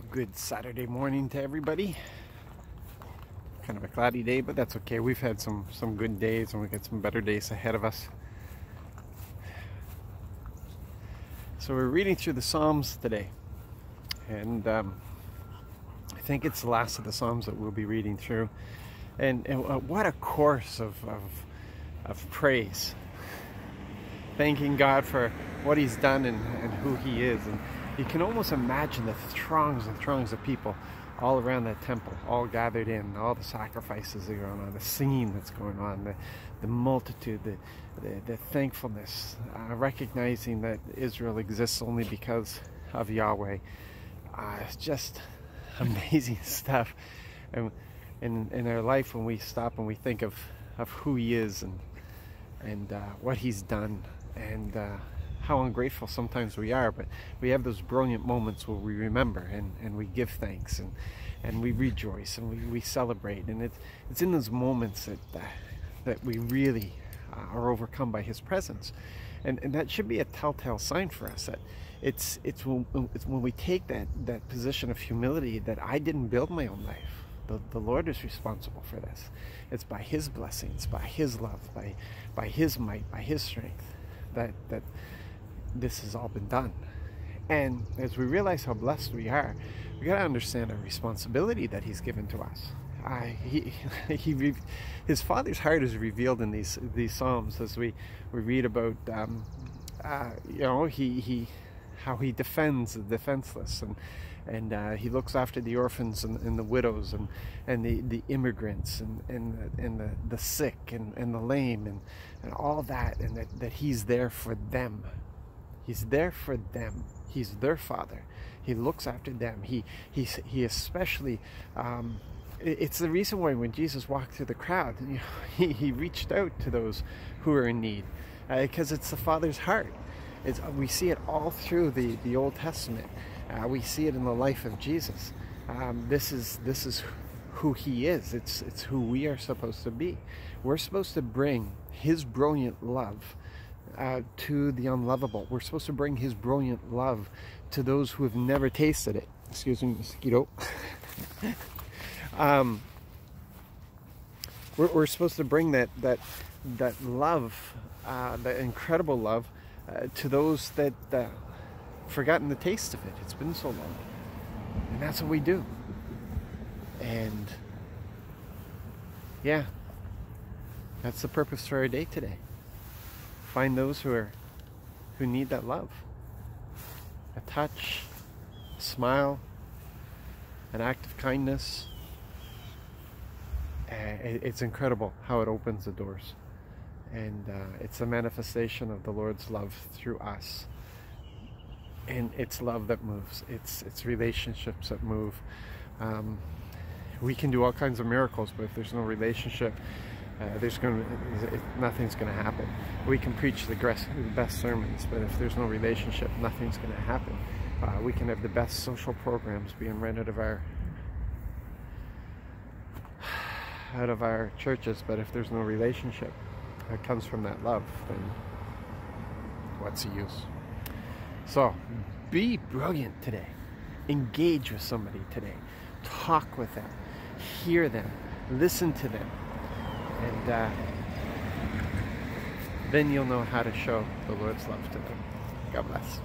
Good Saturday morning to everybody. Kind of a cloudy day, but that's okay. We've had some some good days, and we got some better days ahead of us. So we're reading through the Psalms today, and um, I think it's the last of the Psalms that we'll be reading through. And, and uh, what a course of, of of praise, thanking God for what He's done and, and who He is, and you can almost imagine the throngs and throngs of people all around that temple, all gathered in, all the sacrifices that are going on, the singing that's going on, the, the multitude, the, the, the thankfulness, uh, recognizing that Israel exists only because of Yahweh. Uh, it's just amazing stuff. And in, in our life, when we stop and we think of, of who He is and, and uh, what He's done, and uh, how ungrateful sometimes we are, but we have those brilliant moments where we remember and, and we give thanks and, and we rejoice and we, we celebrate. And it's, it's in those moments that, uh, that we really uh, are overcome by His presence. And, and that should be a telltale sign for us that it's, it's, when, it's when we take that, that position of humility that I didn't build my own life. The, the Lord is responsible for this. It's by His blessings, by His love, by, by His might, by His strength that, that this has all been done. And as we realize how blessed we are, we got to understand our responsibility that He's given to us. Uh, he, he, his Father's heart is revealed in these these psalms as we we read about. Um, uh, you know, he he how he defends the defenseless and and uh, he looks after the orphans and, and, the widows and, and the, the immigrants and, and, and the, the sick and, and the lame and, and all that and that, that he's there for them He's there for them. He's their father. He looks after them. He he he especially. Um, it's the reason why when Jesus walked through the crowd, he, he reached out to those who are in need, because uh, it's the Father's heart. It's, we see it all through the, the Old Testament. Uh, we see it in the life of Jesus. Um, this is this is who He is. It's it's who we are supposed to be. We're supposed to bring His brilliant love uh, to the unlovable. We're supposed to bring his brilliant love to those who have never tasted it. Excuse me, mosquito. um, we're, we're, supposed to bring that that that love, uh, that incredible love, uh, to those that uh, forgotten the taste of it. It's been so long, and that's what we do. And yeah, that's the purpose for our day today find those who are who need that love. A touch, a smile, an act of kindness. It's incredible how it opens the doors. And uh, it's a manifestation of the Lord's love through us. And it's love that moves. It's it's relationships that move. Um, we can do all kinds of miracles, but if there's no relationship, uh, there's going to nothing's going to happen. We can preach the best sermons, but if there's no relationship, nothing's going to happen. Uh, we can have the best social programs being run out of our out of our churches, but if there's no relationship that comes from that love, then what's the use? So, be brilliant today. Engage with somebody today. Talk with them. Hear them. Listen to them and uh, then you'll know how to show the Lord's love to them. God bless.